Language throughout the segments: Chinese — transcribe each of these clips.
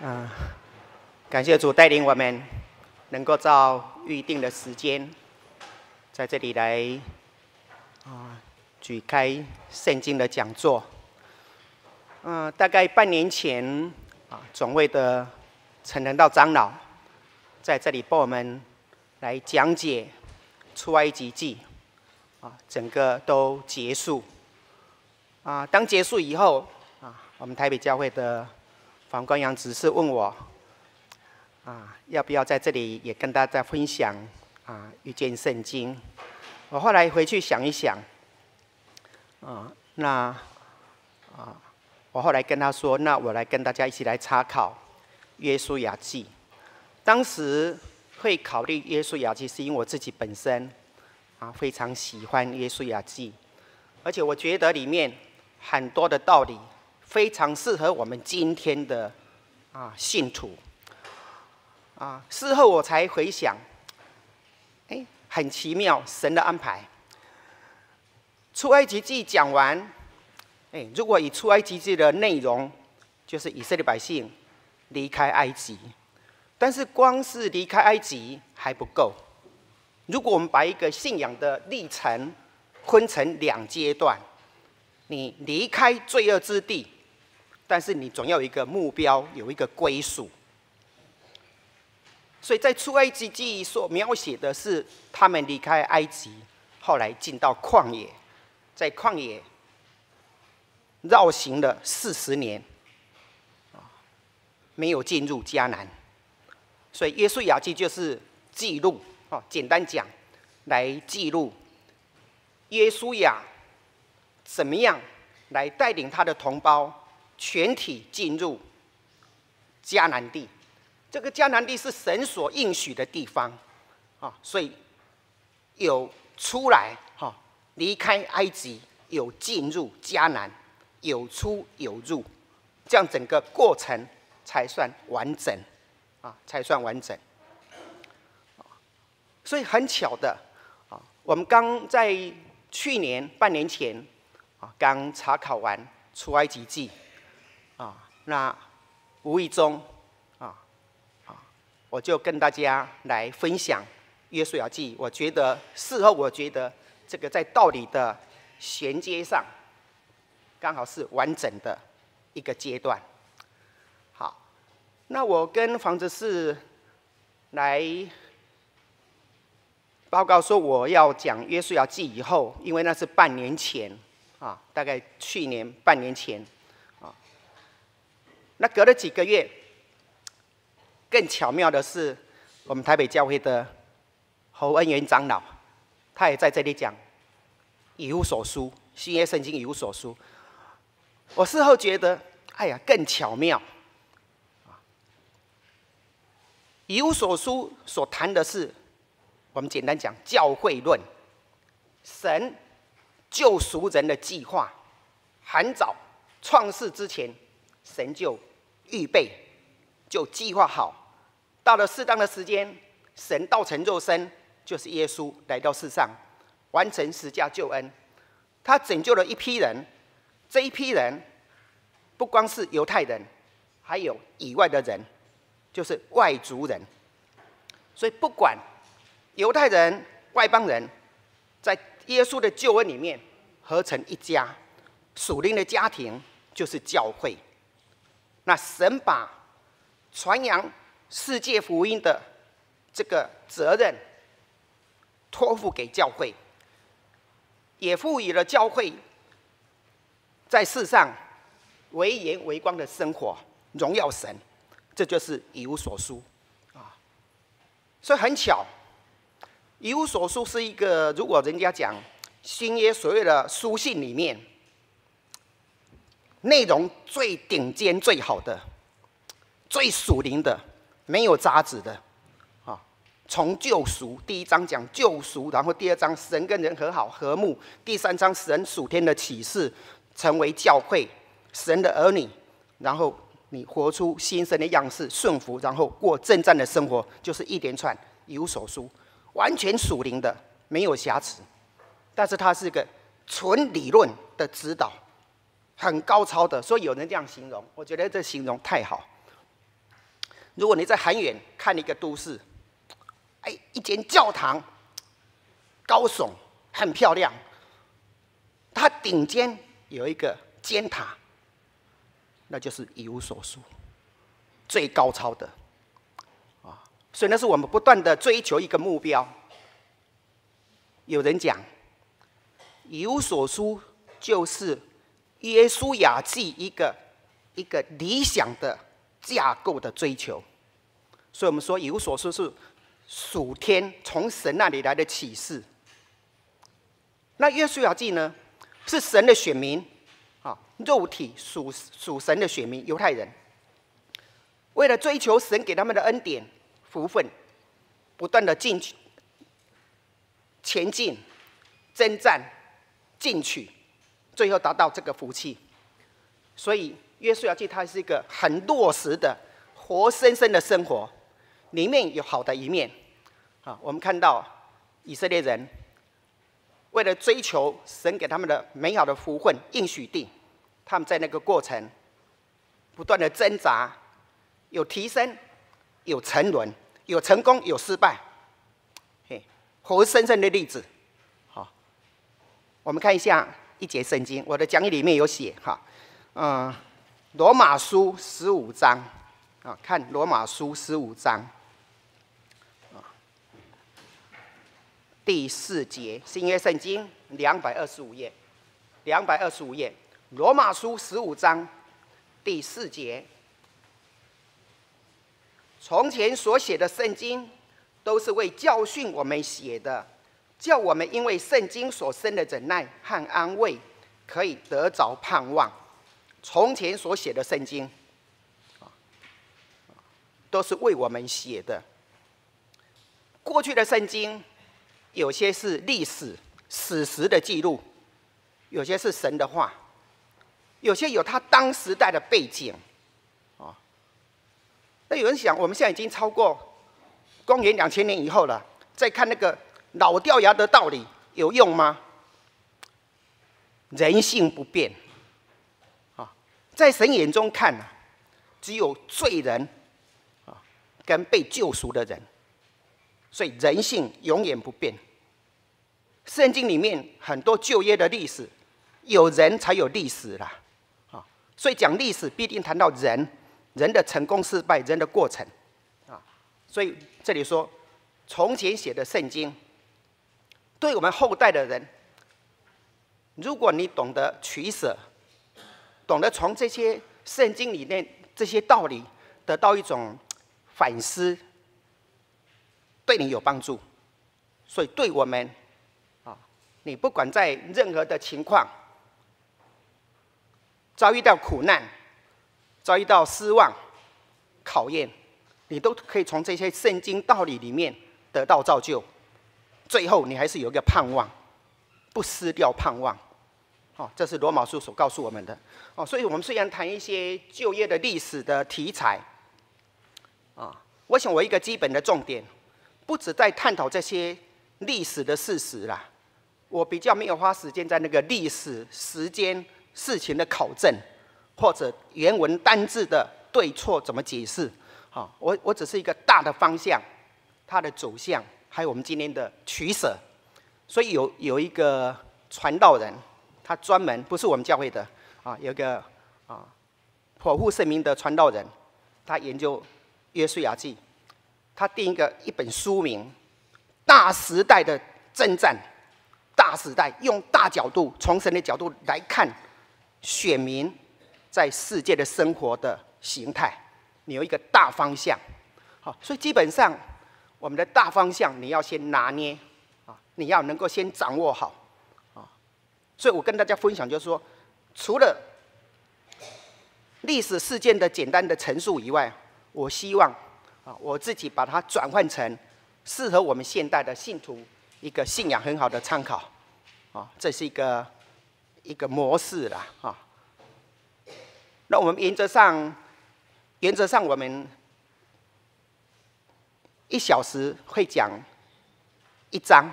啊，感谢主带领我们，能够照预定的时间，在这里来啊举开圣经的讲座。嗯，大概半年前啊，总会的陈仁道长老在这里帮我们来讲解出埃及记，啊，整个都结束。啊，当结束以后啊，我们台北教会的。黄光阳只是问我，啊，要不要在这里也跟大家分享啊遇见圣经？我后来回去想一想，啊，那啊，我后来跟他说，那我来跟大家一起来查考约书亚记。当时会考虑约书亚记，是因为我自己本身啊非常喜欢约书亚记，而且我觉得里面很多的道理。非常适合我们今天的啊信徒啊。事后我才回想，哎，很奇妙，神的安排。出埃及记讲完，哎，如果以出埃及记的内容，就是以色列百姓离开埃及，但是光是离开埃及还不够。如果我们把一个信仰的历程分成两阶段，你离开罪恶之地。但是你总要有一个目标，有一个归属。所以在出埃及记所描写的是他们离开埃及，后来进到旷野，在旷野绕行了四十年，没有进入迦南。所以耶稣雅记就是记录，哦，简单讲，来记录耶稣雅怎么样来带领他的同胞。全体进入迦南地，这个迦南地是神所应许的地方，啊，所以有出来哈，离开埃及，有进入迦南，有出有入，这样整个过程才算完整，啊，才算完整。所以很巧的，啊，我们刚在去年半年前，啊，刚查考完出埃及记。那无意中，啊啊，我就跟大家来分享《约书亚记》。我觉得事后，我觉得这个在道理的衔接上，刚好是完整的一个阶段。好，那我跟房子是来报告说，我要讲《约书亚记》以后，因为那是半年前啊，大概去年半年前。那隔了几个月，更巧妙的是，我们台北教会的侯恩元长老，他也在这里讲，以无所书，新约圣经以无所书。我事后觉得，哎呀，更巧妙。以无所书所谈的是，我们简单讲教会论，神救赎人的计划，很早创世之前，神就。预备就计划好，到了适当的时间，神道成肉身，就是耶稣来到世上，完成十架救恩。他拯救了一批人，这一批人不光是犹太人，还有以外的人，就是外族人。所以不管犹太人、外邦人，在耶稣的救恩里面合成一家，属灵的家庭就是教会。那神把传扬世界福音的这个责任托付给教会，也赋予了教会在世上为盐为光的生活，荣耀神，这就是一无所书啊。所以很巧，一无所书是一个，如果人家讲新约所有的书信里面。内容最顶尖、最好的、最属灵的，没有渣子的，啊！从救赎第一章讲救赎，然后第二章神跟人和好和睦，第三章神属天的启示，成为教会神的儿女，然后你活出新生的样式，顺服，然后过正战的生活，就是一连串有所书，完全属灵的，没有瑕疵，但是它是个纯理论的指导。很高超的，所以有人这样形容，我觉得这形容太好。如果你在很远看一个都市，哎，一间教堂，高耸，很漂亮，它顶尖有一个尖塔，那就是一无所书，最高超的，啊，所以那是我们不断的追求一个目标。有人讲，一无所书就是耶稣雅记一个一个理想的架构的追求，所以我们说一无所书是属天从神那里来的启示。那耶稣亚记呢，是神的选民，啊，肉体属属神的选民，犹太人，为了追求神给他们的恩典福分，不断的进取。前进、征战、进取，最后达到这个福气。所以，约书亚记它是一个很落实的、活生生的生活，里面有好的一面。啊，我们看到以色列人为了追求神给他们的美好的福分、应许地，他们在那个过程不断的挣扎，有提升，有沉沦，有成功，有失败。嘿活生生的例子，好，我们看一下一节圣经，我的讲义里面有写哈，嗯，罗马书十五章，啊，看罗马书十五章，啊，第四节新约圣经两百二十五页，两百二十五页，罗马书十五章第四节，从前所写的圣经。都是为教训我们写的，叫我们因为圣经所生的忍耐和安慰，可以得着盼望。从前所写的圣经，都是为我们写的。过去的圣经，有些是历史史实的记录，有些是神的话，有些有他当时代的背景，啊。那有人想，我们现在已经超过。公元两千年以后了，再看那个老掉牙的道理有用吗？人性不变，啊，在神眼中看啊，只有罪人啊跟被救赎的人，所以人性永远不变。圣经里面很多旧约的历史，有人才有历史啦，啊，所以讲历史必定谈到人，人的成功失败，人的过程，啊，所以。这里说，从前写的圣经，对我们后代的人，如果你懂得取舍，懂得从这些圣经里面这些道理得到一种反思，对你有帮助。所以，对我们啊，你不管在任何的情况遭遇到苦难，遭遇到失望、考验。你都可以从这些圣经道理里面得到造就，最后你还是有一个盼望，不失掉盼望。哦，这是罗马书所告诉我们的。哦，所以我们虽然谈一些就业的历史的题材，啊，我想我一个基本的重点，不止在探讨这些历史的事实啦，我比较没有花时间在那个历史时间事情的考证，或者原文单字的对错怎么解释。好，我我只是一个大的方向，它的走向，还有我们今天的取舍。所以有有一个传道人，他专门不是我们教会的啊，有个啊颇负盛名的传道人，他研究约书亚记，他定一个一本书名《大时代的征战》，大时代用大角度，从神的角度来看选民在世界的生活的形态。你有一个大方向，好，所以基本上我们的大方向你要先拿捏啊，你要能够先掌握好啊。所以我跟大家分享就是说，除了历史事件的简单的陈述以外，我希望啊，我自己把它转换成适合我们现代的信徒一个信仰很好的参考啊，这是一个一个模式啦啊。那我们原则上。原则上，我们一小时会讲一章。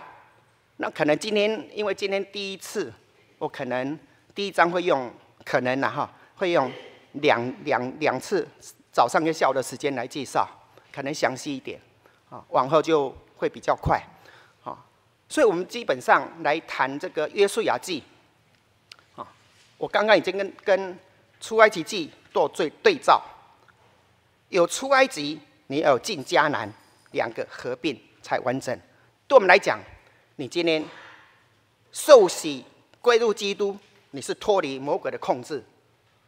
那可能今天，因为今天第一次，我可能第一章会用，可能呢哈，会用两两两次早上跟下午的时间来介绍，可能详细一点，啊，往后就会比较快，啊，所以我们基本上来谈这个约书亚记，啊，我刚刚已经跟跟出埃及记做对对照，有出埃及，你有进迦南，两个合并才完整。对我们来讲，你今天受洗归入基督，你是脱离魔鬼的控制，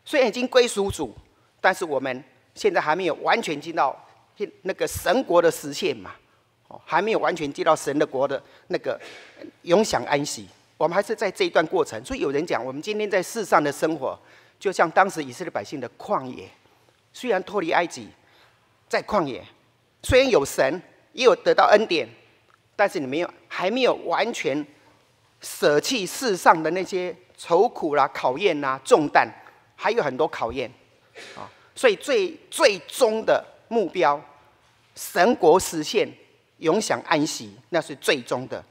虽然已经归属主，但是我们现在还没有完全进到那个神国的实现嘛，哦，还没有完全进到神的国的那个永享安息，我们还是在这一段过程。所以有人讲，我们今天在世上的生活，就像当时以色列百姓的旷野，虽然脱离埃及，在旷野，虽然有神，也有得到恩典。但是你没有，还没有完全舍弃世上的那些愁苦啦、考验啦、重担，还有很多考验啊。所以最最终的目标，神国实现、永享安息，那是最终的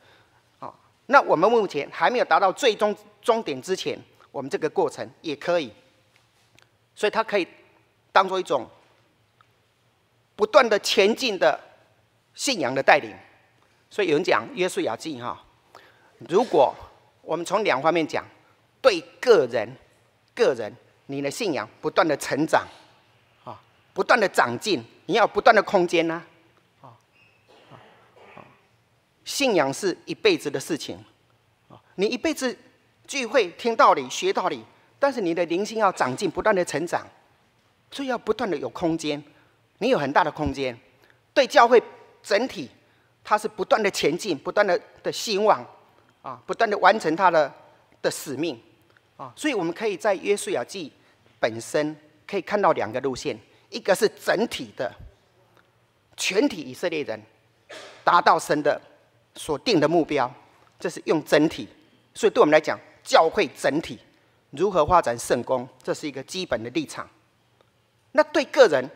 啊。那我们目前还没有达到最终终点之前，我们这个过程也可以，所以它可以当做一种不断的前进的信仰的带领。所以有人讲约书亚记哈，如果我们从两方面讲，对个人，个人你的信仰不断的成长，啊，不断的长进，你要不断的空间呢，啊，啊，信仰是一辈子的事情，啊，你一辈子聚会听道理学道理，但是你的灵性要长进，不断的成长，所以要不断的有空间，你有很大的空间，对教会整体。它是不断的前进，不断的的兴旺，啊，不断的完成它的的使命，啊，所以我们可以在约书亚记本身可以看到两个路线，一个是整体的，全体以色列人达到神的所定的目标，这是用整体，所以对我们来讲，教会整体如何发展圣功，这是一个基本的立场。那对个人，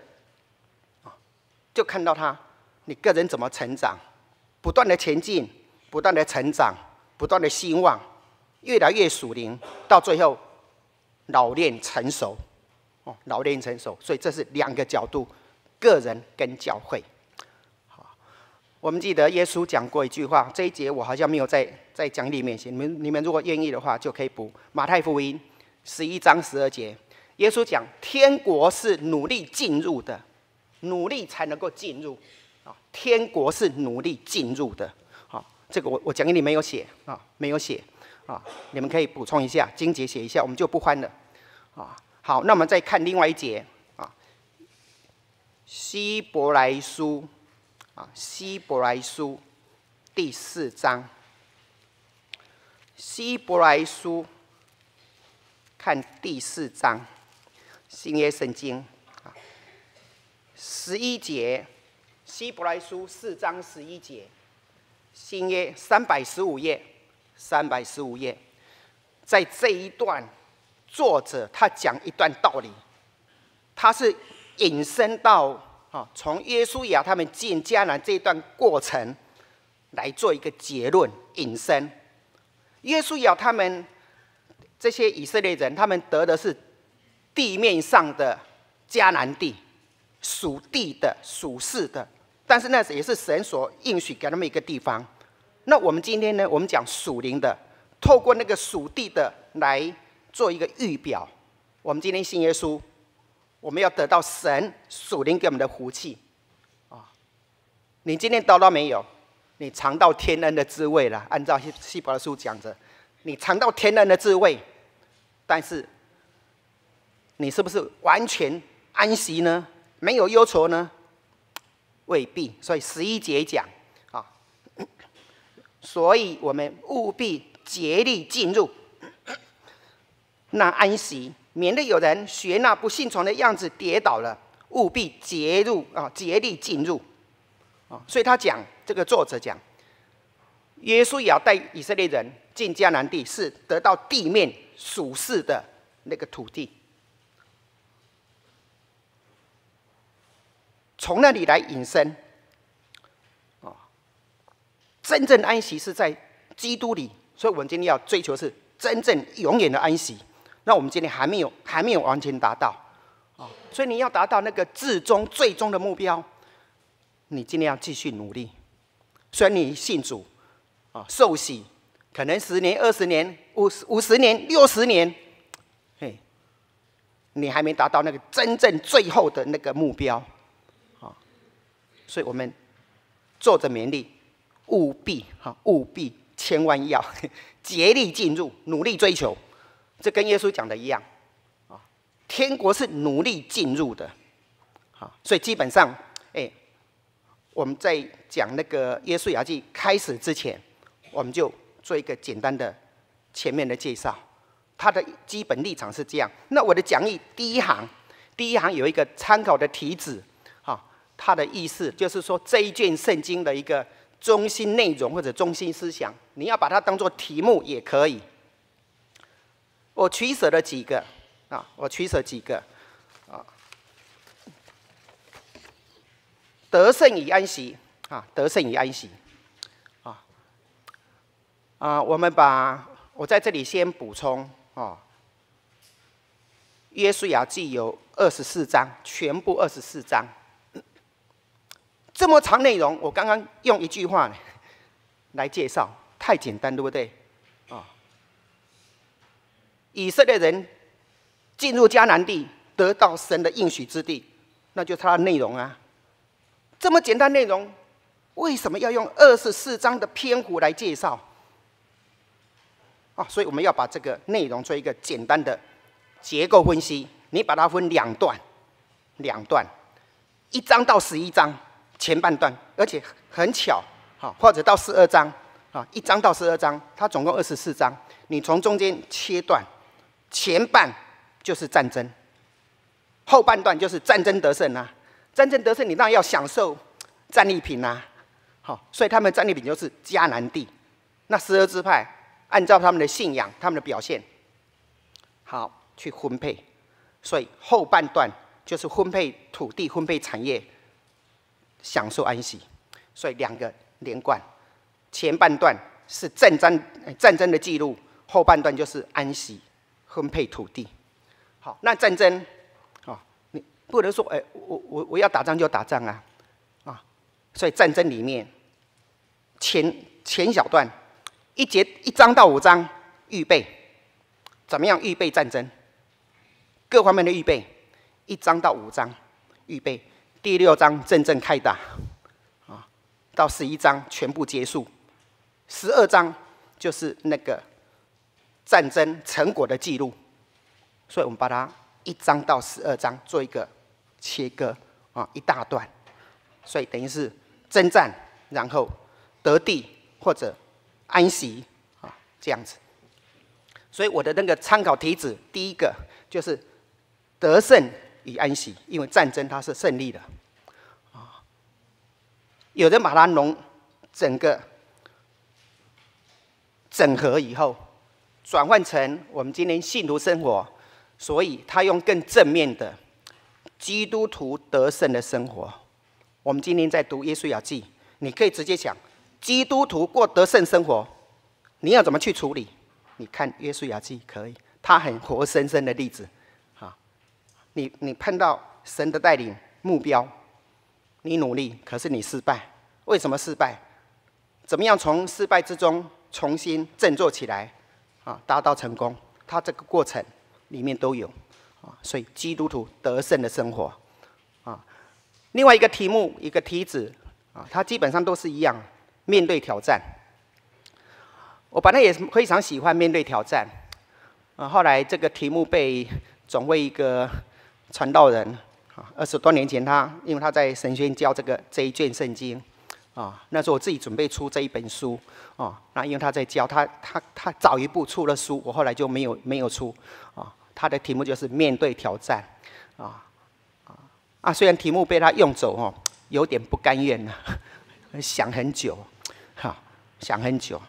就看到他你个人怎么成长。不断的前进，不断的成长，不断的兴旺，越来越属灵，到最后老练成熟，哦，老练成熟。所以这是两个角度，个人跟教会。好，我们记得耶稣讲过一句话，这一节我好像没有在在讲里面写。你们你们如果愿意的话，就可以补马太福音十一章十二节。耶稣讲，天国是努力进入的，努力才能够进入。啊天国是努力进入的，好，这个我我讲给你没有写啊，没有写。啊，你们可以补充一下，经节写一下，我们就不翻了。啊。好，那我们再看另外一节。啊，希伯来书。啊，希伯来书第四章，希伯来书看第四章，新约圣经，十一节。希伯来书四章十一节，新约三百十五页，三百十五页，在这一段，作者他讲一段道理，他是引申到啊，从耶稣亚他们进迦南这一段过程来做一个结论引申。耶稣亚他们这些以色列人，他们得的是地面上的迦南地，属地的属世的。但是那也是神所应许给他们一个地方。那我们今天呢？我们讲属灵的，透过那个属地的来做一个预表。我们今天信耶稣，我们要得到神属灵给我们的福气啊！你今天得到没有？你尝到天恩的滋味了。按照希希伯来书讲着，你尝到天恩的滋味，但是你是不是完全安息呢？没有忧愁呢？未必，所以十一节讲啊，所以我们务必竭力进入那安息，免得有人学那不信从的样子跌倒了。务必竭入啊，竭力进入啊。所以他讲，这个作者讲，耶稣也要带以色列人进迦南地，是得到地面属世的那个土地。从那里来引申，啊，真正安息是在基督里，所以我们今天要追求是真正永远的安息。那我们今天还没有，还没有完全达到，啊，所以你要达到那个至终最终的目标，你今天要继续努力。虽然你信主，啊，受洗，可能十年、二十年、五十五十年、六十年，嘿，你还没达到那个真正最后的那个目标，所以我们做着勉励，务必哈，务必千万要 竭力进入，努力追求。这跟耶稣讲的一样，啊，天国是努力进入的，好，所以基本上，哎，我们在讲那个《耶稣雅记》开始之前，我们就做一个简单的前面的介绍，他的基本立场是这样。那我的讲义第一行，第一行有一个参考的题旨，它的意思就是说这一卷圣经的一个中心内容或者中心思想，你要把它当做题目也可以。我取舍了几个。啊，我取舍几个。啊，得胜与安息啊，得胜与安息啊啊，我们把我在这里先补充啊，约书亚记有二十四章，全部二十四章，这么长内容，我刚刚用一句话 来介绍，太简单，对不对？啊以色列人进入迦南地，得到神的应许之地，那就是它的内容啊。这么简单内容，为什么要用二十四章的篇幅来介绍？啊，所以我们要把这个内容做一个简单的结构分析。你把它分两段，两段，一章到十一章前半段，而且很巧，好，或者到十二章啊，一章到十二章，它总共二十四章，你从中间切断。前半就是战争，后半段就是战争得胜啊！战争得胜，你当然要享受战利品啊！好，所以他们战利品就是迦南地。那十二支派按照他们的信仰、他们的表现，好去分配。所以后半段就是分配土地、分配产业，享受安息。所以两个连贯，前半段是战争战争的记录，后半段就是安息。分配土地，好，那战争，啊，你不能说，哎，我我我要打仗就打仗啊，啊，所以战争里面，前前小段，一节一章到五章预备，怎么样预备战争？各方面的预备，一章到五章预备，第六章真正开打，啊，到十一章全部结束，十二章就是那个。战争成果的记录，所以我们把它一章到十二章做一个切割啊，一大段，所以等于是征战，然后得地或者安息啊，这样子。所以我的那个参考题子，第一个就是得胜与安息，因为战争它是胜利的啊。有人把它弄整个整合以后。转换成我们今天信徒生活，所以他用更正面的基督徒得胜的生活。我们今天在读《耶稣雅记》，你可以直接讲基督徒过得胜生活，你要怎么去处理？你看《耶稣雅记》可以，它很活生生的例子。你你碰到神的带领目标，你努力，可是你失败，为什么失败？怎么样从失败之中重新振作起来？啊，达到成功，它这个过程里面都有啊，所以基督徒得胜的生活啊。另外一个题目，一个题子啊，它基本上都是一样，面对挑战。我本来也非常喜欢面对挑战啊，后来这个题目被总为一个传道人啊，二十多年前他，因为他在神学院教这个这一卷圣经。啊，那时候我自己准备出这一本书，啊，那因为他在教他，他他早一步出了书，我后来就没有没有出，啊，他的题目就是面对挑战，啊啊啊，虽然题目被他用走哦，有点不甘愿呢，想很久，哈，想很久，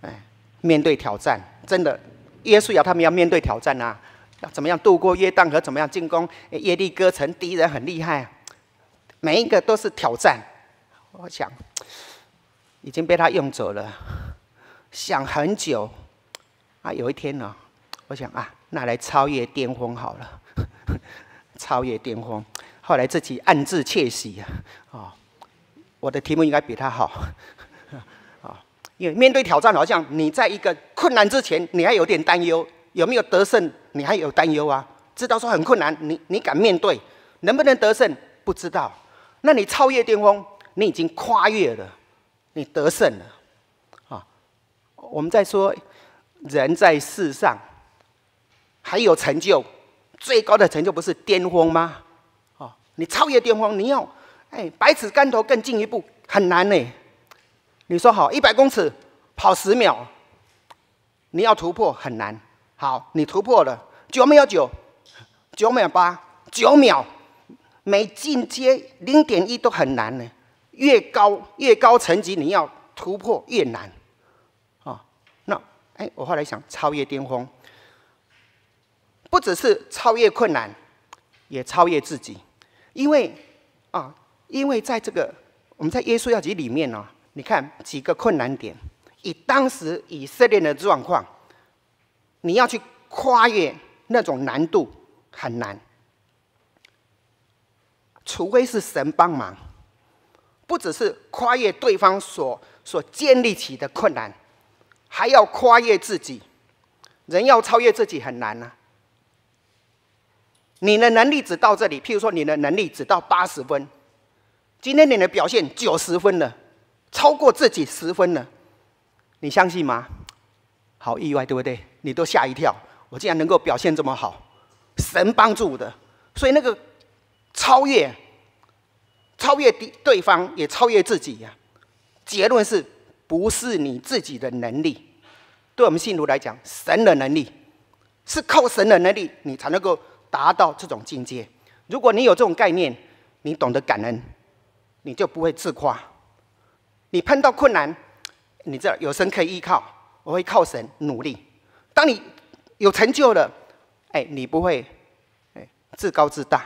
哎，面对挑战，真的，耶稣要他们要面对挑战啊，要怎么样渡过约旦河，怎么样进攻？耶利哥城，敌人很厉害，每一个都是挑战。我想已经被他用走了，想很久。啊，有一天呢，我想啊，那来超越巅峰好了，超越巅峰。后来自己暗自窃喜啊，啊，我的题目应该比他好，啊，因为面对挑战，好像你在一个困难之前，你还有点担忧，有没有得胜？你还有担忧啊？知道说很困难，你你敢面对，能不能得胜？不知道。那你超越巅峰，你已经跨越了，你得胜了，啊，我们在说人在世上还有成就，最高的成就不是巅峰吗？哦你超越巅峰，你要哎百尺竿头更进一步，很难呢。你说好一百公尺跑十秒，你要突破很难。好，你突破了九秒九，九秒八，九秒，每进阶零点一都很难呢。越高越高层级，你要突破越难。啊，那哎，我后来想超越巅峰，不只是超越困难，也超越自己。因为啊，因为在这个我们在耶稣要集里面呢，你看几个困难点，以当时以色列的状况，你要去跨越那种难度很难，除非是神帮忙，不只是跨越对方所所建立起的困难，还要跨越自己，人要超越自己很难呢。你的能力只到这里，譬如说你的能力只到八十分，今天你的表现九十分了，超过自己十分了，你相信吗？好意外，对不对？你都吓一跳，我竟然能够表现这么好，神帮助的，所以那个超越，超越对对方，也超越自己呀。结论是不是你自己的能力？对我们信徒来讲，神的能力是靠神的能力，你才能够。达到这种境界，如果你有这种概念，你懂得感恩，你就不会自夸。你碰到困难，你这有神可以依靠，我会靠神努力。当你有成就了，哎，你不会哎自高自大，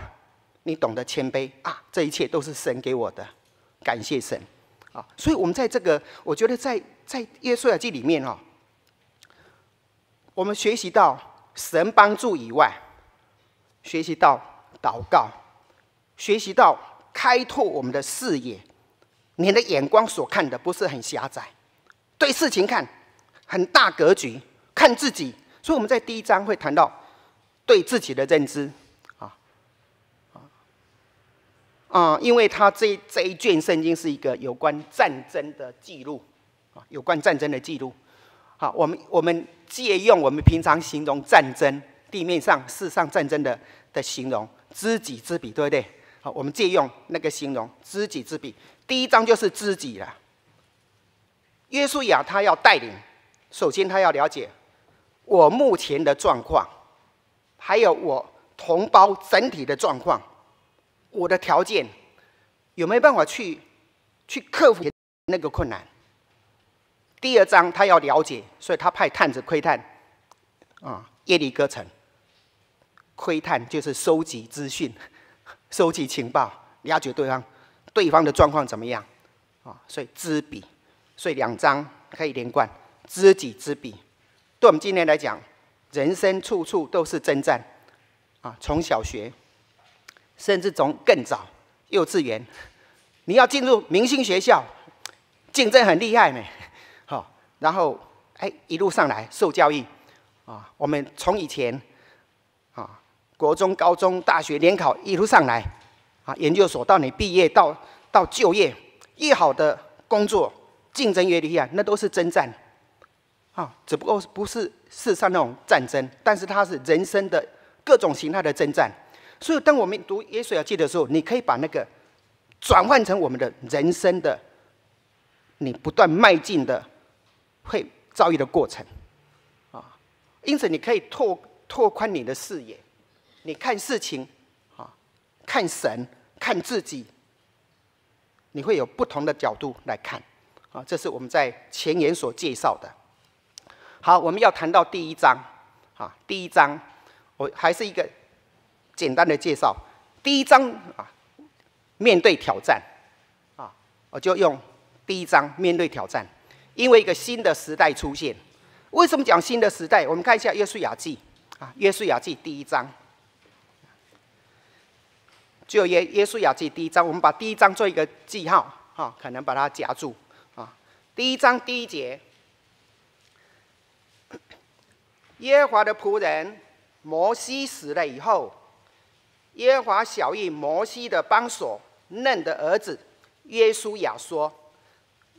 你懂得谦卑啊，这一切都是神给我的，感谢神啊。所以，我们在这个，我觉得在在耶稣的记里面哦，我们学习到神帮助以外。学习到祷告，学习到开拓我们的视野。你的眼光所看的不是很狭窄，对事情看很大格局，看自己。所以我们在第一章会谈到对自己的认知，啊啊啊！因为他这这一卷圣经是一个有关战争的记录，啊，有关战争的记录。好，我们我们借用我们平常形容战争。地面上世上战争的的形容，知己知彼，对不对？好，我们借用那个形容，知己知彼。第一章就是知己了。约书亚他要带领，首先他要了解我目前的状况，还有我同胞整体的状况，我的条件有没有办法去去克服那个困难？第二章他要了解，所以他派探子窥探啊耶利哥城。窥探就是收集资讯、收集情报、了解对方对方的状况怎么样啊？所以知彼，所以两章可以连贯，知己知彼。我们今天来讲，人生处处都是征战啊！从小学，甚至从更早幼稚园，你要进入明星学校，竞争很厉害呢。好，然后哎一路上来受教育啊，我们从以前。啊国中、高中、大学联考一路上来，啊，研究所到你毕业到到就业，越好的工作竞争越厉害，那都是征战，啊，只不过不是世上那种战争，但是它是人生的各种形态的征战。所以，当我们读耶稣要记的时候，你可以把那个转换成我们的人生的，你不断迈进的会遭遇的过程，啊，因此你可以拓拓宽你的视野。你看事情，啊，看神，看自己，你会有不同的角度来看，啊，这是我们在前言所介绍的。好，我们要谈到第一章，啊，第一章，我还是一个简单的介绍。第一章啊，面对挑战，啊，我就用第一章面对挑战，因为一个新的时代出现。为什么讲新的时代？我们看一下《约书亚记》啊，《约书亚记》第一章。就耶耶稣雅记第一章，我们把第一章做一个记号，哈，可能把它夹住啊。第一章第一节，耶和华的仆人摩西死了以后，耶和华小谕摩西的帮手嫩的儿子耶稣亚说：“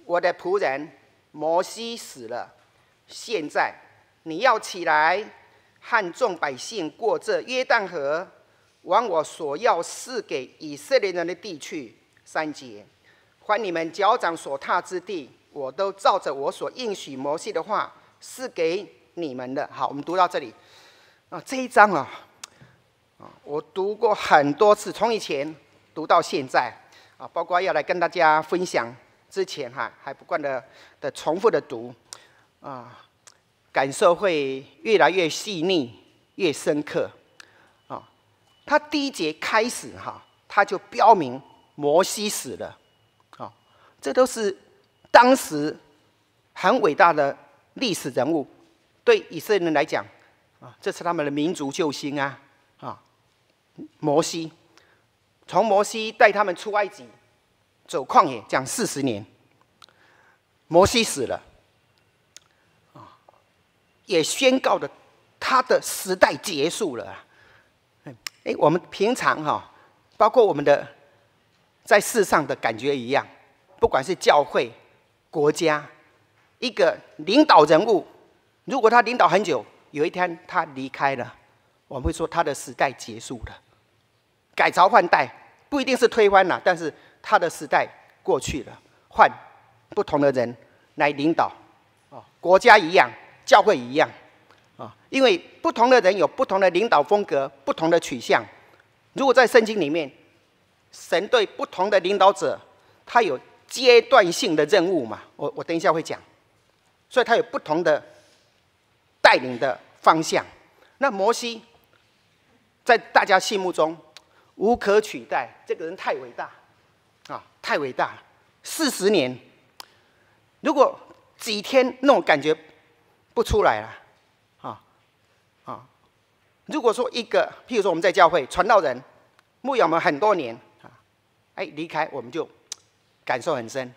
我的仆人摩西死了，现在你要起来，和众百姓过这约旦河。”往我所要赐给以色列人的地去。三节，还你们脚掌所踏之地，我都照着我所应许摩西的话赐给你们的。好，我们读到这里。啊，这一章啊，啊，我读过很多次，从以前读到现在，啊，包括要来跟大家分享之前哈，还不断的的重复的读，啊，感受会越来越细腻，越深刻。啊他第一节开始哈，他就标明摩西死了，啊，这都是当时很伟大的历史人物，对以色列人来讲，啊，这是他们的民族救星啊，啊，摩西，从摩西带他们出埃及，走旷野讲四十年，摩西死了，啊，也宣告的他的时代结束了。哎，我们平常哈，包括我们的在世上的感觉一样，不管是教会、国家，一个领导人物，如果他领导很久，有一天他离开了，我们会说他的时代结束了，改朝换代，不一定是推翻了，但是他的时代过去了，换不同的人来领导，哦，国家一样，教会一样。啊，因为不同的人有不同的领导风格、不同的取向。如果在圣经里面，神对不同的领导者，他有阶段性的任务嘛？我我等一下会讲，所以他有不同的带领的方向。那摩西在大家心目中无可取代，这个人太伟大啊，太伟大了。四十年，如果几天那种感觉不出来了。啊啊如果说一个，譬如说我们在教会传道人牧养们很多年啊，哎离开我们就感受很深。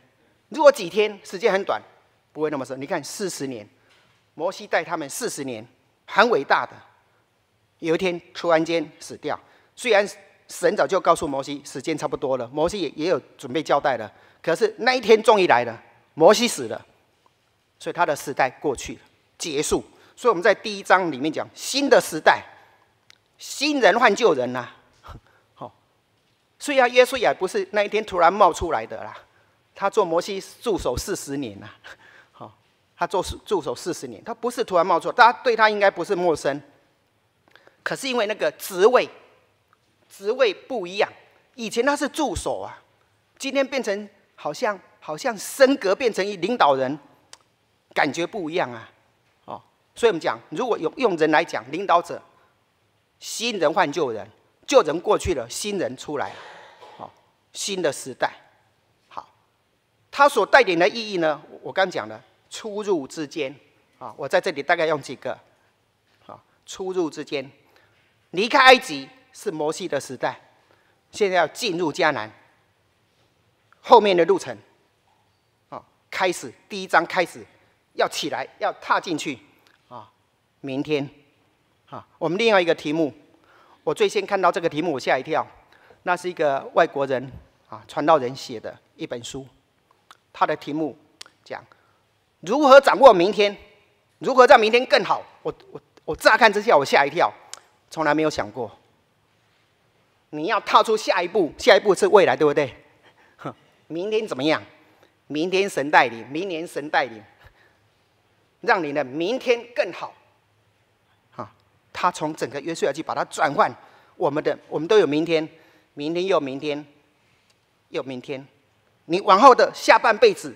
如果几天时间很短，不会那么深。你看四十年，摩西带他们四十年，很伟大的。有一天突然间死掉，虽然神早就告诉摩西时间差不多了，摩西也也有准备交代了，可是那一天终于来了，摩西死了，所以他的时代过去了，结束。所以我们在第一章里面讲新的时代。新人换旧人呐，好，所以啊，耶稣也不是那一天突然冒出来的啦。他做摩西助手四十年呐，他做助手四十年，他不是突然冒出，大家对他应该不是陌生。可是因为那个职位，职位不一样，以前他是助手啊，今天变成好像好像升格变成一领导人，感觉不一样啊，哦，所以我们讲，如果用用人来讲，领导者。新人换旧人，旧人过去了，新人出来了，好，新的时代，好，他所带领的意义呢？我刚讲了，出入之间，啊，我在这里大概用几个，啊，出入之间，离开埃及是摩西的时代，现在要进入迦南，后面的路程，啊，开始第一章开始要起来，要踏进去，啊，明天。啊，我们另外一个题目，我最先看到这个题目，我吓一跳。那是一个外国人啊，传道人写的一本书，他的题目讲如何掌握明天，如何让明天更好。我我我乍看之下，我吓一跳，从来没有想过，你要踏出下一步，下一步是未来，对不对？哼，明天怎么样？明天神带领，明年神带领，让你的明天更好。啊他从整个约书亚记把它转换，我们的我们都有明天，明天又明天，又明天，你往后的下半辈子，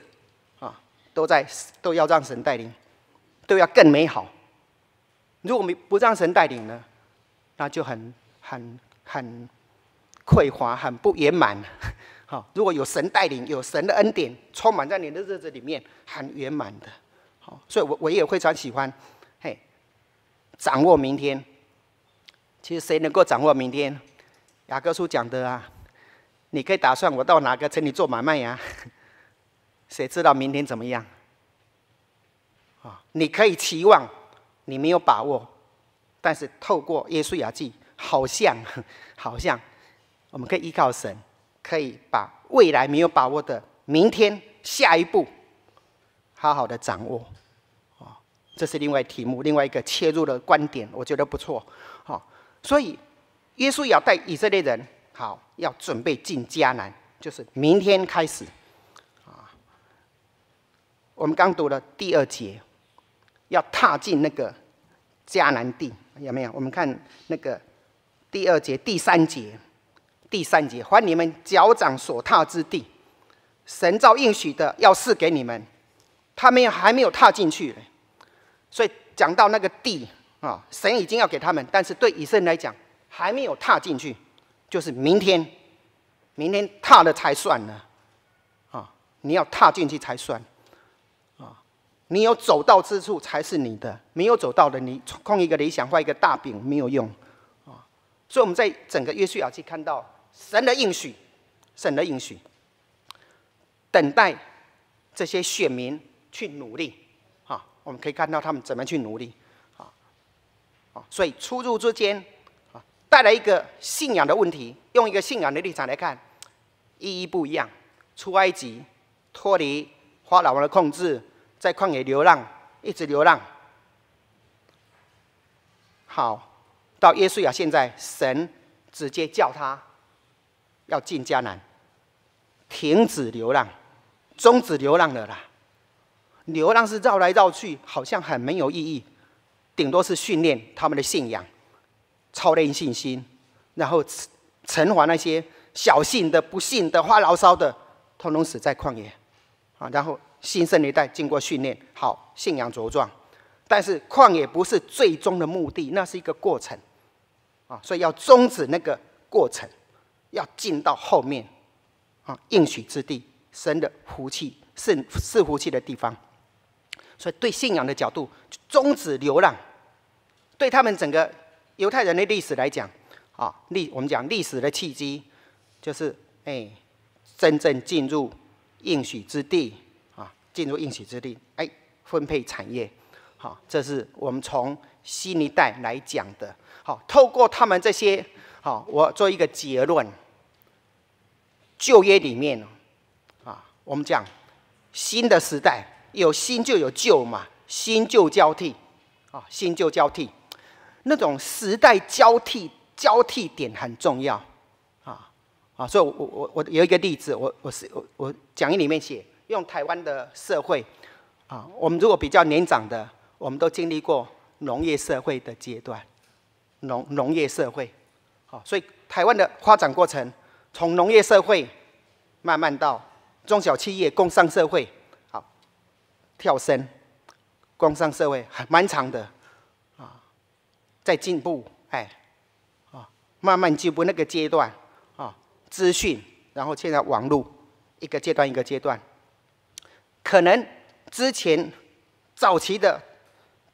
都在都要让神带领，都要更美好。如果没不让神带领呢，那就很很很匮乏，很不圆满。好，如果有神带领，有神的恩典充满在你的日子里面，很圆满的。好，所以我我也非常喜欢。嘿掌握明天，其实谁能够掌握明天？雅各书讲的啊，你可以打算我到哪个城里做买卖呀？谁知道明天怎么样？啊，你可以期望，你没有把握，但是透过耶稣雅记，好像 好像我们可以依靠神，可以把未来没有把握的明天下一步好好的掌握。啊，这是另外题目，另外一个切入的观点，我觉得不错。好，所以。耶稣要带以色列人，好，要准备进迦南，就是明天开始，我们刚读了第二节，要踏进那个迦南地，有没有？我们看那个第二节、第三节、第三节，还你们脚掌所踏之地，神照应许的要赐给你们，他们还没有踏进去呢，所以讲到那个地啊，神已经要给他们，但是对以色列来讲。还没有踏进去，就是明天，明天踏了才算呢，啊，你要踏进去才算，你有走到之处才是你的，没有走到的，你空一个理想画一个大饼没有用，啊，所以我们在整个约书亚记看到神的应许，神的应许，等待这些选民去努力，啊，我们可以看到他们怎么去努力，啊，啊，所以出入之间啊。带来一个信仰的问题，用一个信仰的立场来看，意义不一样。出埃及，脱离法老王的控制，在旷野流浪，一直流浪。好，到耶稣亚，现在神直接叫他要进迦南，停止流浪，终止流浪了啦。流浪是绕来绕去，好像很没有意义，顶多是训练他们的信仰。操练信心，然后惩罚那些小信的、不信的、发牢骚的，通通死在旷野啊！然后新生一代经过训练，好信仰茁壮。但是旷野不是最终的目的，那是一个过程啊！所以要终止那个过程，要进到后面啊应许之地，神的福气是是福气的地方。所以对信仰的角度，终止流浪，对他们整个。犹太人的历史来讲，啊，历我们讲历史的契机，就是哎，真正进入应许之地，进入应许之地，哎，分配产业，好，这是我们从新一代来讲的，好，透过他们这些，好，我做一个结论，旧约里面，啊，我们讲新的时代有新就有旧嘛，新旧交替，啊，新旧交替。那种时代交替交替点很重要，啊啊，所以我我我有一个例子，我我是我我讲义里面写，用台湾的社会，啊，我们如果比较年长的，我们都经历过农业社会的阶段，农农业社会，好，所以台湾的发展过程，从农业社会慢慢到中小企业工商社会，好，跳升，工商社会还蛮长的。啊在进步，哎，啊，慢慢进步那个阶段，啊，资讯，然后现在网络，一个阶段一个阶段，可能之前早期的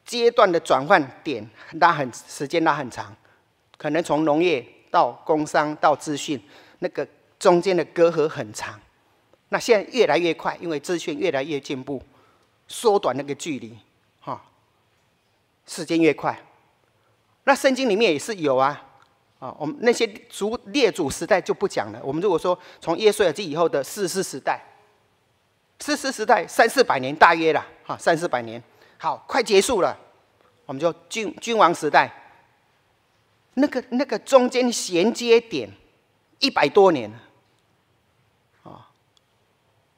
阶段的转换点拉很时间拉很长，可能从农业到工商到资讯，那个中间的隔阂很长，那现在越来越快，因为资讯越来越进步，缩短那个距离，哈，时间越快。那圣经里面也是有啊，啊，我们那些族列祖时代就不讲了。我们如果说从耶稣耳记以后的四世时代，四世时代三四百年大约了，哈，三四百年，好，快结束了，我们就君君王时代，那个那个中间衔接点一百多年，啊，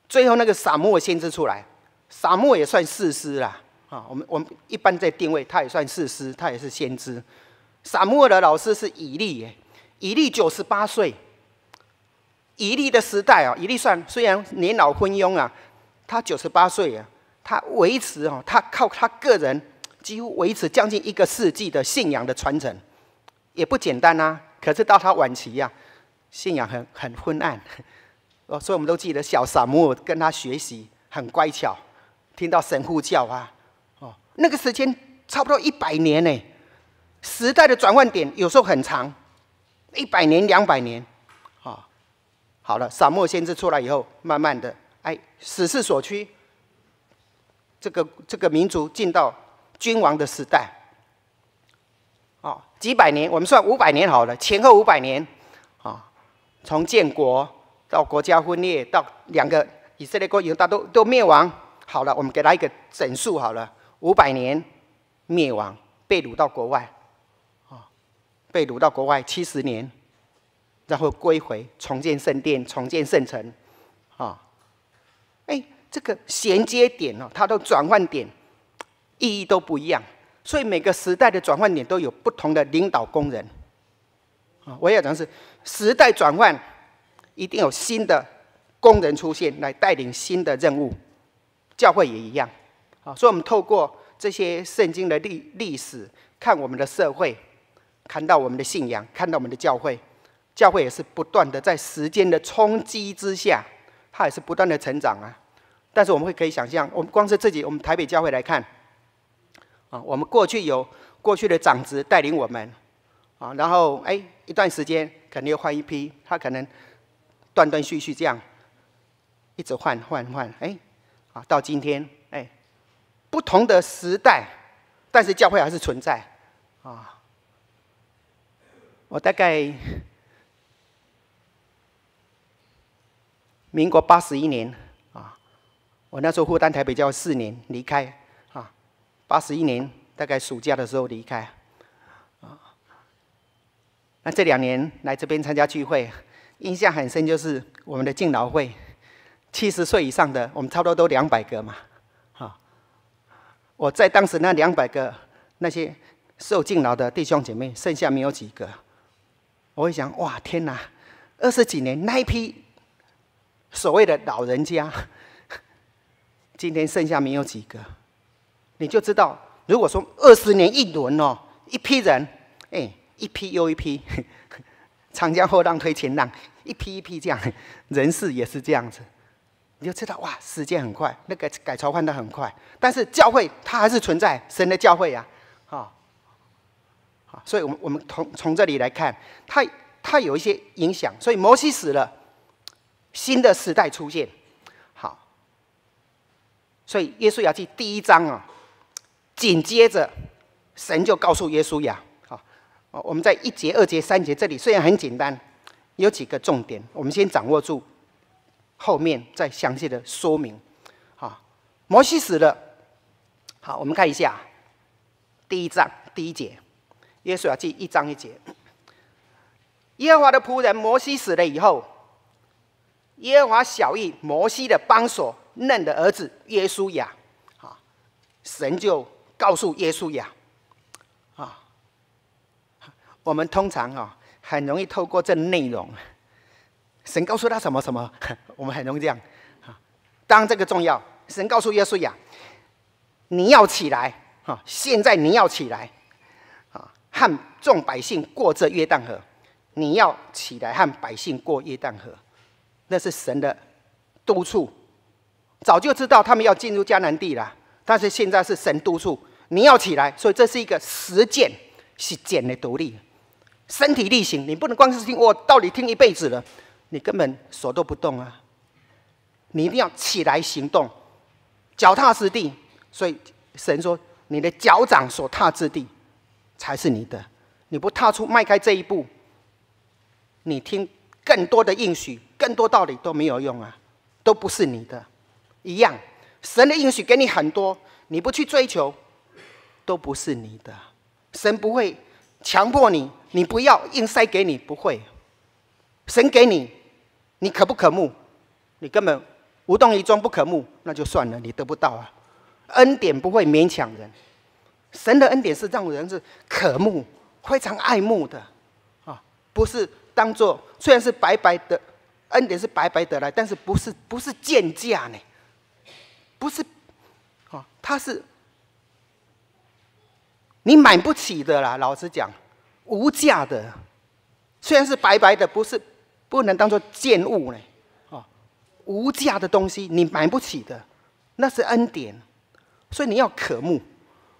最后那个撒母耳先知出来，撒母耳也算四师啦。啊，我们我们一般在定位，他也算四师，他也是先知。撒母耳的老师是以利耶，以利九十八岁。以利的时代啊，以利算虽然年老昏庸啊，他九十八岁啊，他维持哦，他靠他个人几乎维持将近一个世纪的信仰的传承，也不简单呐。可是到他晚期呀，信仰很很昏暗。哦，所以我们都记得小撒母耳跟他学习，很乖巧，听到神呼叫啊。哦那个时间差不多一百年呢，时代的转换点有时候很长，一百年、两百年，啊，好了，撒漠先知出来以后，慢慢的，哎，时势所趋，这个这个民族进到君王的时代，啊，几百年，我们算五百年好了，前后五百年，啊，从建国到国家分裂，到两个以色列国犹大都都灭亡，好了，我们给他一个整数好了，五百年灭亡，被掳到国外。啊被掳到国外七十年，然后归回，重建圣殿，重建圣城，哎，这个衔接点哦，它的转换点意义都不一样，所以每个时代的转换点都有不同的领导工人。啊，我要讲是时代转换，一定有新的工人出现来带领新的任务，教会也一样。啊，所以我们透过这些圣经的历历史，看我们的社会。看到我们的信仰，看到我们的教会，教会也是不断的在时间的冲击之下，它也是不断的成长啊。但是我们会可以想象，我们光是自己，我们台北教会来看，啊，我们过去有过去的长子带领我们，啊，然后哎，一段时间肯定又换一批，他可能断断续续这样，一直换换换，哎，啊，到今天，哎，不同的时代，但是教会还是存在，啊。我大概民国八十一年啊，我那时候负担台北教四年离开啊，八十一年大概暑假的时候离开啊。那这两年来这边参加聚会，印象很深，就是我们的敬老会，七十岁以上的，我们差不多都两百个嘛，啊，我在当时那两百个那些受敬老的弟兄姐妹，剩下没有几个。我会想，哇，天哪！二十几年那一批所谓的老人家，今天剩下没有几个，你就知道，如果说二十年一轮哦，一批人，哎，一批又一批，长江后浪推前浪，一批一批这样，人事也是这样子，你就知道，哇，时间很快，那个改朝换代很快，但是教会它还是存在，神的教会呀，啊。所以，我们我们从从这里来看，它它有一些影响。所以，摩西死了，新的时代出现。好，所以耶稣亚记第一章啊，紧接着神就告诉耶稣亚，好，我们在一节、二节、三节这里虽然很简单，有几个重点，我们先掌握住，后面再详细的说明。好，摩西死了，好，我们看一下第一章第一节。耶稣要记一章一节。耶和华的仆人摩西死了以后，耶和华小意摩西的帮手嫩的儿子耶稣亚，啊，神就告诉耶稣亚，啊，我们通常啊很容易透过这内容，神告诉他什么什么，我们很容易这样，啊，当这个重要，神告诉耶稣亚，你要起来，啊，现在你要起来。啊和众百姓过这约旦河，你要起来和百姓过约旦河，那是神的督促。早就知道他们要进入迦南地了，但是现在是神督促你要起来，所以这是一个实践，是践的独立，身体力行。你不能光是听，我到底听一辈子了，你根本手都不动啊！你一定要起来行动，脚踏实地。所以神说，你的脚掌所踏之地。才是你的，你不踏出迈开这一步，你听更多的应许、更多道理都没有用啊，都不是你的。一样，神的应许给你很多，你不去追求，都不是你的。神不会强迫你，你不要硬塞给你，不会。神给你，你可不可慕？你根本无动于衷，不可慕，那就算了，你得不到啊。恩典不会勉强人。神的恩典是让人是渴慕、非常爱慕的，啊，不是当做虽然是白白的恩典是白白得来，但是不是不是贱价呢？不是，啊，它是你买不起的啦。老实讲，无价的，虽然是白白的，不是不能当做贱物呢，啊，无价的东西你买不起的，那是恩典，所以你要渴慕。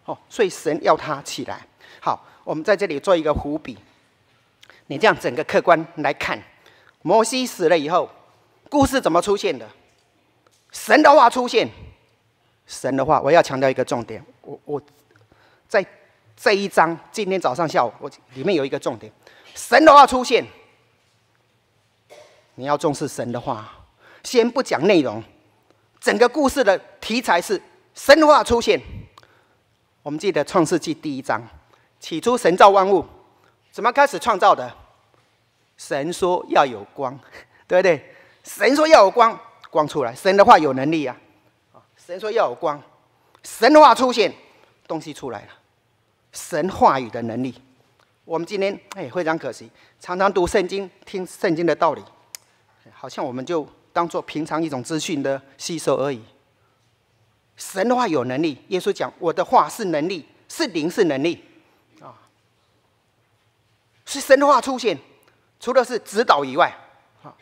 哦，所以神要他起来。好，我们在这里做一个伏笔。你这样整个客观来看，摩西死了以后，故事怎么出现的？神的话出现，神的话，我要强调一个重点，我我在这一章今天早上下午，我里面有一个重点，神的话出现，你要重视神的话，先不讲内容，整个故事的题材是神话出现。我们记得创世纪第一章，起初神造万物，怎么开始创造的？神说要有光，对不对？神说要有光，光出来。神的话有能力啊！神说要有光，神的话出现，东西出来了。神话语的能力，我们今天哎非常可惜，常常读圣经、听圣经的道理，好像我们就当做平常一种资讯的吸收而已。神的话有能力，耶稣讲我的话是能力，是灵是能力，是神的话出现，除了是指导以外，啊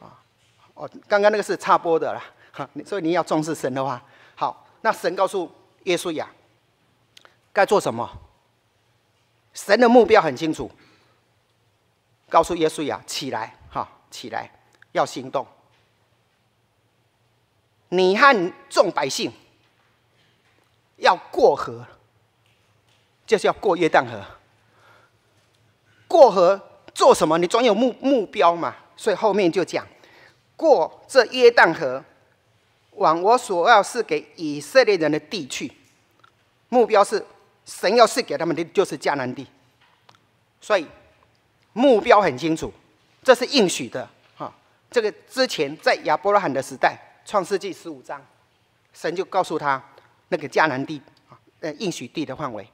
啊哦，刚刚那个是插播的啦，哈，所以你要重视神的话。好，那神告诉耶稣呀，该做什么？神的目标很清楚，告诉耶稣呀，起来，哈，起来，要行动。你和众百姓。要过河，就是要过约旦河。过河做什么？你总有目目标嘛。所以后面就讲，过这约旦河，往我所要是给以色列人的地去。目标是神要是给他们的，就是迦南地。所以目标很清楚，这是应许的。哈，这个之前在亚伯拉罕的时代，创世纪十五章，神就告诉他。那个迦南地啊，呃，应许地的范围，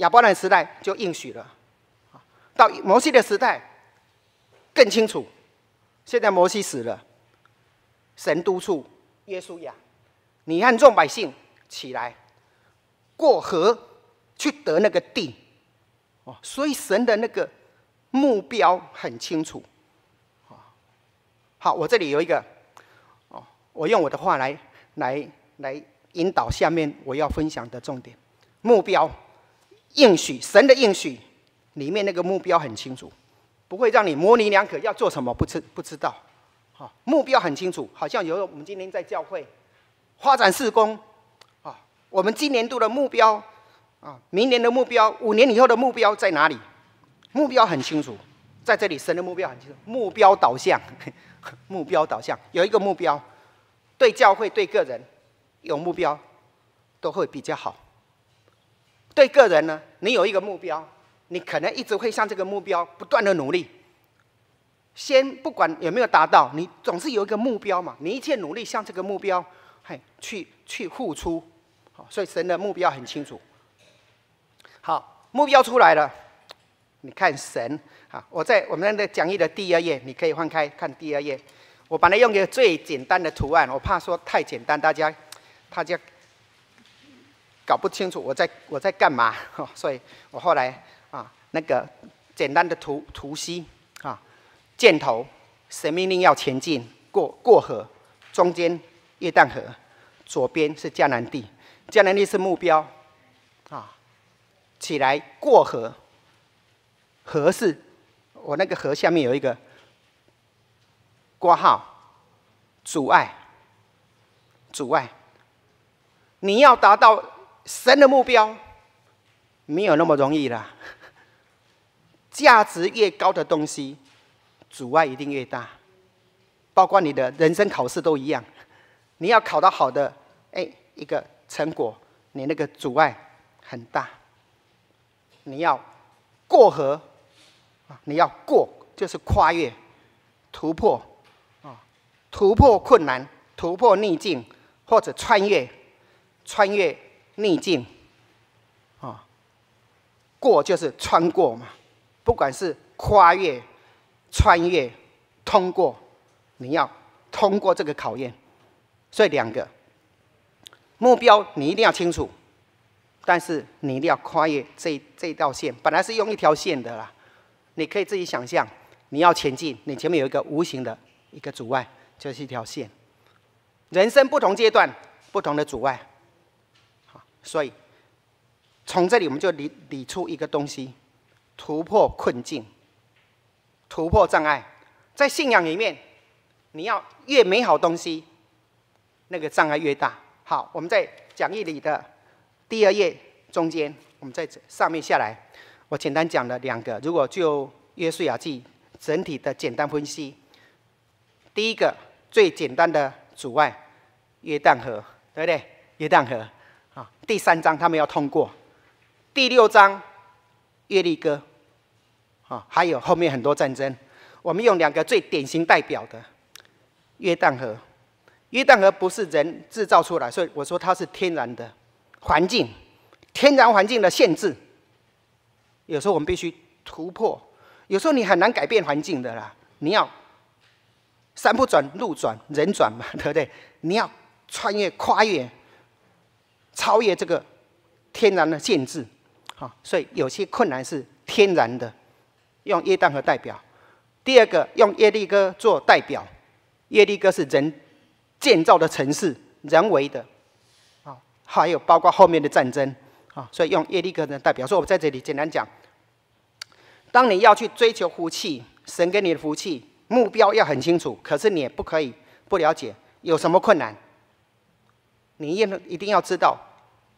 亚伯兰时代就应许了，到摩西的时代更清楚。现在摩西死了，神督促耶稣亚，你和众百姓起来过河去得那个地，哦，所以神的那个目标很清楚，啊，好，我这里有一个，哦，我用我的话来来。来引导下面我要分享的重点目标应许神的应许里面那个目标很清楚，不会让你模棱两可要做什么不知不知道，好目标很清楚，好像有我们今天在教会发展事工啊，我们今年度的目标啊，明年的目标，五年以后的目标在哪里？目标很清楚，在这里神的目标很清楚，目标导向，目标导向有一个目标，对教会对个人。有目标，都会比较好。对个人呢，你有一个目标，你可能一直会向这个目标不断的努力。先不管有没有达到，你总是有一个目标嘛，你一切努力向这个目标，嘿，去去付出。好，所以神的目标很清楚。好，目标出来了，你看神啊，我在我们的讲义的第二页，你可以翻开看第二页。我把它用一个最简单的图案，我怕说太简单，大家。大家搞不清楚我在我在干嘛，所以我后来啊那个简单的图图示啊箭头，神命令要前进过过河，中间约旦河，左边是迦南地，迦南地是目标啊，起来过河，河是我那个河下面有一个挂号，阻碍，阻碍。你要达到神的目标，没有那么容易啦。价值越高的东西，阻碍一定越大。包括你的人生考试都一样，你要考到好的，哎，一个成果，你那个阻碍很大。你要过河啊，你要过就是跨越、突破啊，突破困难、突破逆境或者穿越。穿越逆境，啊，过就是穿过嘛，不管是跨越、穿越、通过，你要通过这个考验，所以两个目标你一定要清楚，但是你一定要跨越这这道线，本来是用一条线的啦，你可以自己想象，你要前进，你前面有一个无形的一个阻碍，就是一条线。人生不同阶段，不同的阻碍。所以，从这里我们就理理出一个东西：突破困境、突破障碍。在信仰里面，你要越美好东西，那个障碍越大。好，我们在讲义里的第二页中间，我们在上面下来，我简单讲了两个。如果就约书亚记整体的简单分析，第一个最简单的阻碍，约旦河，对不对？约旦河，啊，第三章他们要通过，第六章约利哥，啊，还有后面很多战争。我们用两个最典型代表的约旦河，约旦河不是人制造出来，所以我说它是天然的环境，天然环境的限制。有时候我们必须突破，有时候你很难改变环境的啦，你要山不转路转人转嘛，对不对？你要穿越跨越。超越这个天然的限制，好，所以有些困难是天然的，用耶旦河代表。第二个用耶利哥做代表，耶利哥是人建造的城市，人为的，啊，还有包括后面的战争，啊，所以用耶利哥的代表。所以我在这里简单讲，当你要去追求福气，神给你的福气目标要很清楚，可是你也不可以不了解有什么困难。你一一定要知道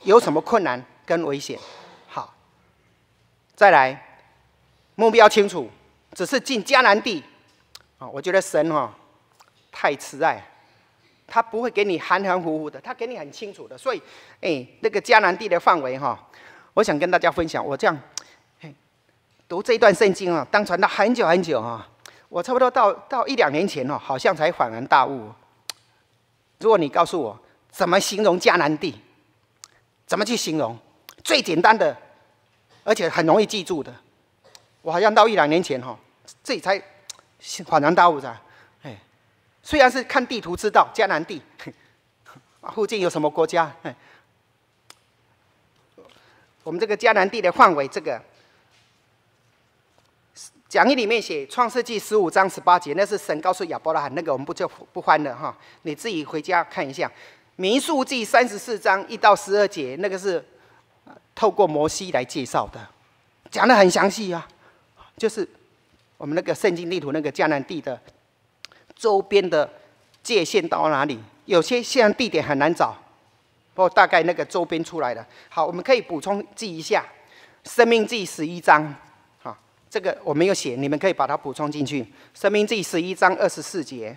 有什么困难跟危险。好，再来，目标清楚，只是进迦南地啊！我觉得神哈太慈爱，他不会给你含含糊糊的，他给你很清楚的。所以，哎，那个迦南地的范围哈，我想跟大家分享。我这样读这一段圣经啊，当传到很久很久啊，我差不多到到一两年前哦，好像才恍然大悟。如果你告诉我，怎么形容迦南地？怎么去形容？最简单的，而且很容易记住的。我好像到一两年前哈，这才恍然大悟的。哎，虽然是看地图知道迦南地 附近有什么国家，我们这个迦南地的范围，这个讲义里面写《创世纪》十五章十八节，那是神告诉亚伯拉罕，那个我们不就不翻了哈，你自己回家看一下。民数记三十四章一到十二节，那个是透过摩西来介绍的，讲的很详细啊。就是我们那个圣经地图那个迦南地的周边的界限到哪里？有些现在地点很难找，不过大概那个周边出来的。好，我们可以补充记一下《生命记》十一章，好，这个我没有写，你们可以把它补充进去。《生命记》十一章二十四节，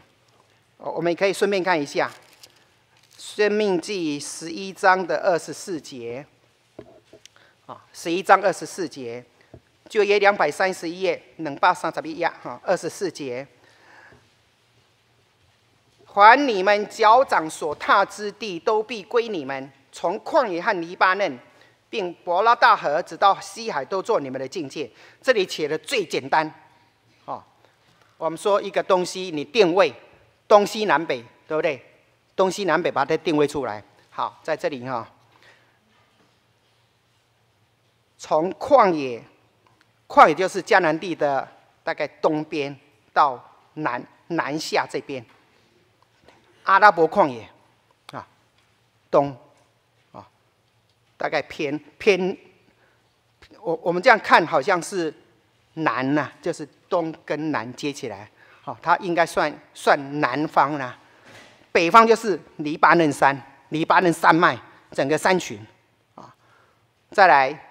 我们也可以顺便看一下。生命记十一章的二十四节，啊，十一章二十四节，就约两百三十一页，两百三十一页，哈，二十四节，还你们脚掌所踏之地，都必归你们。从旷野和黎巴嫩，并伯拉大河，直到西海，都做你们的境界。这里写的最简单，啊，我们说一个东西，你定位东西南北，对不对？东西南北把它定位出来。好，在这里哈，从旷野，旷野就是迦南地的大概东边到南南下这边，阿拉伯旷野啊，东啊，大概偏偏，我我们这样看好像是南呐，就是东跟南接起来，好，它应该算算南方呢。北方就是黎巴嫩山，黎巴嫩山脉整个山群，啊，再来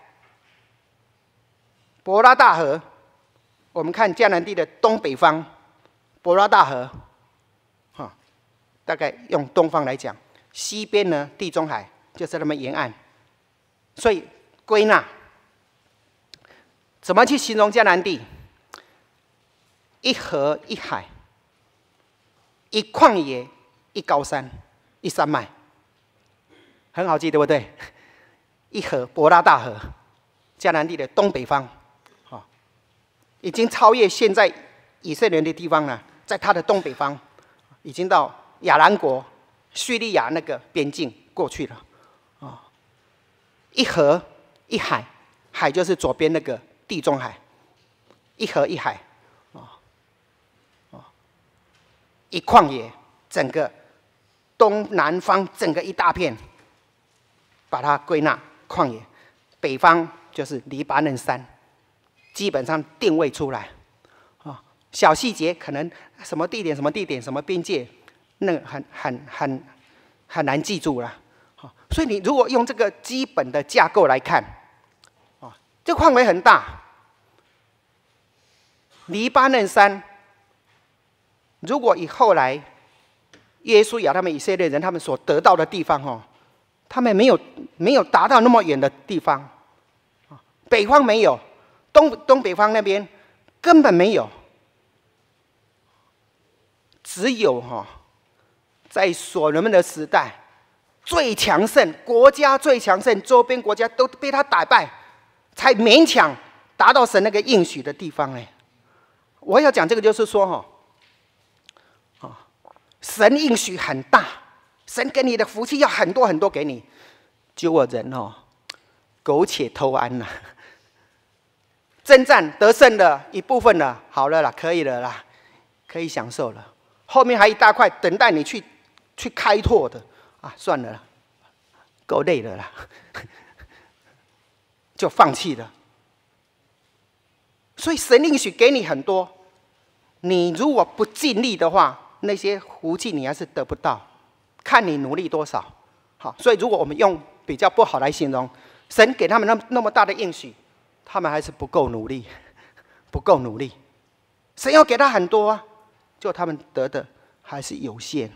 博拉大河，我们看迦南地的东北方，博拉大河，哈，大概用东方来讲，西边呢地中海就是那么沿岸，所以归纳，怎么去形容迦南地？一河一海，一旷野。一高山，一山脉，很好记，对不对？一河博拉大河，迦南地的东北方，啊，已经超越现在以色列的地方了，在它的东北方，已经到亚兰国、叙利亚那个边境过去了，啊，一河一海，海就是左边那个地中海，一河一海，啊，啊，一旷野，整个。东南方整个一大片，把它归纳旷野，北方就是黎巴嫩山，基本上定位出来，啊，小细节可能什么地点、什么地点、什么边界，那很很很很难记住了，好，所以你如果用这个基本的架构来看，啊，这范围很大，黎巴嫩山，如果以后来耶稣亚他们以色列人他们所得到的地方，哦，他们没有没有达到那么远的地方，北方没有。东东北方那边根本没有，只有哈，在所罗门的时代最强盛，国家最强盛，周边国家都被他打败，才勉强达到神那个应许的地方哎。我要讲这个就是说哈，神应许很大，神给你的福气要很多很多给你，就我人哦，苟且偷安呐。征战得胜的一部分了，好了啦，可以了啦，可以享受了。后面还一大块等待你去去开拓的啊，算了啦，够累了啦，就放弃了。所以神应许给你很多，你如果不尽力的话，那些福气你还是得不到，看你努力多少。好，所以如果我们用比较不好来形容，神给他们那那么大的应许。他们还是不够努力，不够努力。神要给他很多啊，就他们得的还是有限。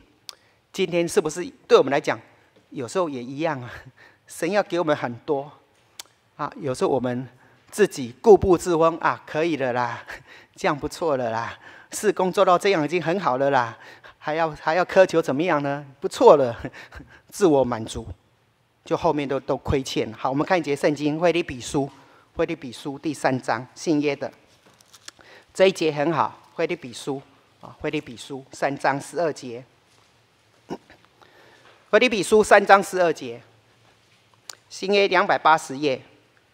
今天是不是对我们来讲，有时候也一样啊？神要给我们很多啊，有时候我们自己固步自封啊，可以的啦，这样不错了啦，事工做到这样已经很好了啦，还要还要苛求怎么样呢？不错了，自我满足，就后面都都亏欠。好，我们看一节圣经《会利比书》。《腓立比书》第三章，信耶的这一节很好，《腓立比书》啊，《腓立比书》三章十二节，《腓立比书》三章十二节，新约两百八十页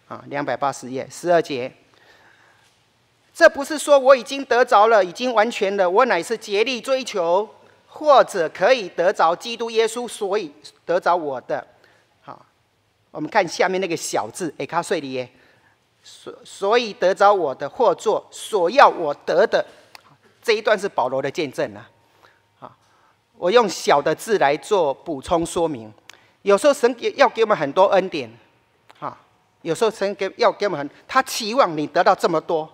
啊，两百八十页十二节。这不是说我已经得着了，已经完全了，我乃是竭力追求，或者可以得着基督耶稣，所以得着我的。好，我们看下面那个小字，诶，卡碎里耶。所所以得着我的，或作所要我得的，这一段是保罗的见证啊。啊，我用小的字来做补充说明。有时候神给要给我们很多恩典，啊，有时候神给要给我们很，他期望你得到这么多，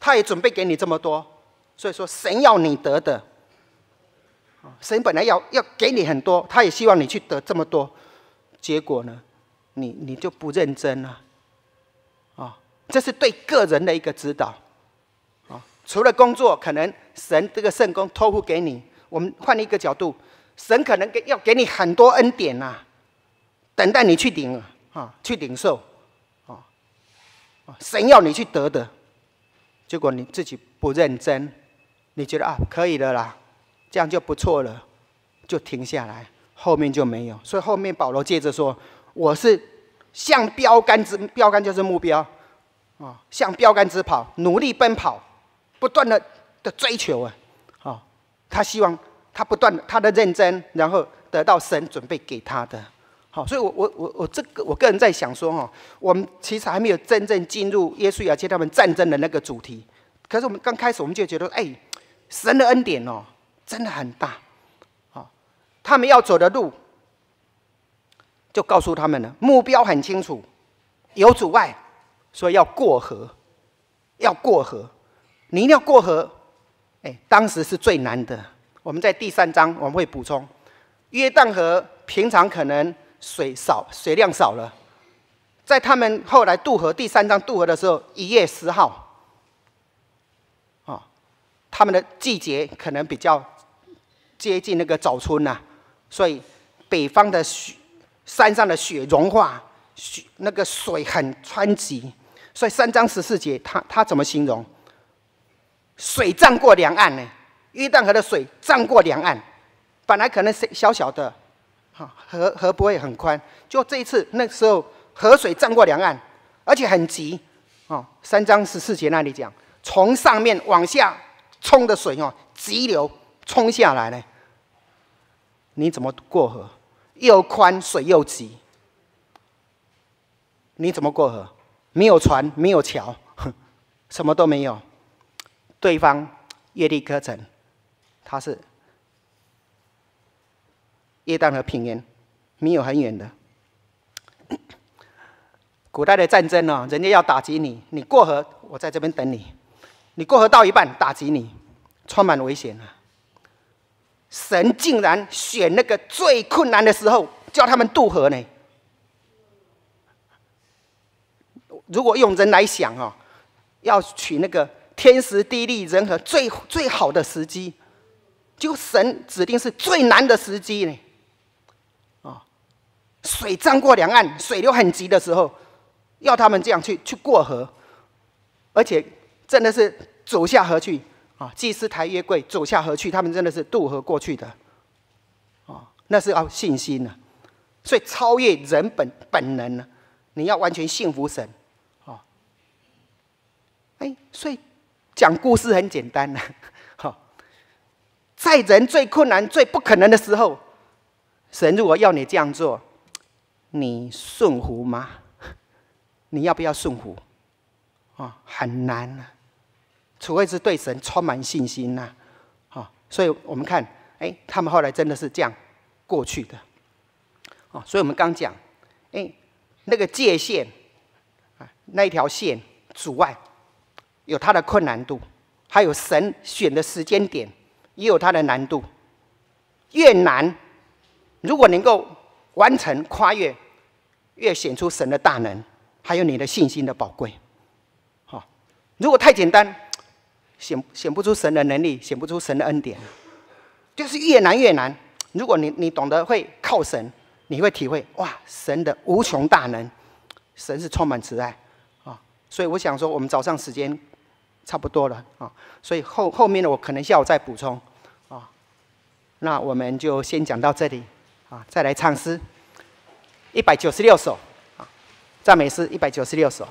他也准备给你这么多。所以说，神要你得的，神本来要要给你很多，他也希望你去得这么多。结果呢，你你就不认真了。啊这是对个人的一个指导，啊，除了工作，可能神这个圣功托付给你，我们换一个角度，神可能给要给你很多恩典呐，等待你去领啊，去领受，啊，神要你去得的，结果你自己不认真，你觉得啊可以的啦，这样就不错了，就停下来，后面就没有，所以后面保罗接着说，我是向标杆之标杆就是目标。啊，向标杆之跑，努力奔跑，不断的的追求啊！啊，他希望他不断他的认真，然后得到神准备给他的。好，所以我我我我这个我个人在想说哈，我们其实还没有真正进入耶稣亚接他们战争的那个主题。可是我们刚开始我们就觉得，哎，神的恩典哦，真的很大。啊，他们要走的路，就告诉他们了，目标很清楚，有阻碍。所以要过河，要过河，你一定要过河。哎，当时是最难的。我们在第三章我们会补充，约旦河平常可能水少，水量少了，在他们后来渡河第三章渡河的时候，一月十号，啊，他们的季节可能比较接近那个早春呐，所以北方的雪，山上的雪融化，雪那个水很湍急。所以三章十四节，他他怎么形容？水涨过两岸呢？约旦河的水涨过两岸，本来可能是小小的，哈河河不会很宽。就这一次，那时候河水涨过两岸，而且很急，哦，三章十四节那里讲，从上面往下冲的水哦，急流冲下来呢。你怎么过河？又宽水又急，你怎么过河？没有船，没有桥，什么都没有，对方耶利哥城，他是耶旦河平原，没有很远的。古代的战争呢，人家要打击你，你过河，我在这边等你。你过河到一半，打击你，充满危险啊！神竟然选那个最困难的时候，叫他们渡河呢？如果用人来想哦，要取那个天时地利人和最最好的时机，就神指定是最难的时机呢。水涨过两岸，水流很急的时候，要他们这样去去过河，而且真的是走下河去啊！祭司抬约柜走下河去，他们真的是渡河过去的。啊，那是要信心呢，所以超越人本本能呢，你要完全信服神。哦哎，所以讲故事很简单呐，好，在人最困难、最不可能的时候，神如果要你这样做，你顺服吗？你要不要顺服？啊，很难啊，除非是对神充满信心呐，啊，所以我们看，哎，他们后来真的是这样过去的，啊，所以我们刚讲，哎，那个界限啊，那一条线阻碍。有它的困难度，还有神选的时间点，也有它的难度。越难，如果能够完成跨越，越显出神的大能，还有你的信心的宝贵。好，如果太简单，显显不出神的能力，显不出神的恩典。就是越难越难。如果你你懂得会靠神，你会体会哇，神的无穷大能，神是充满慈爱啊。所以我想说，我们早上时间。差不多了啊，所以后后面的我可能下午再补充啊。那我们就先讲到这里啊，再来唱诗一百九十六首啊，赞美诗一百九十六首。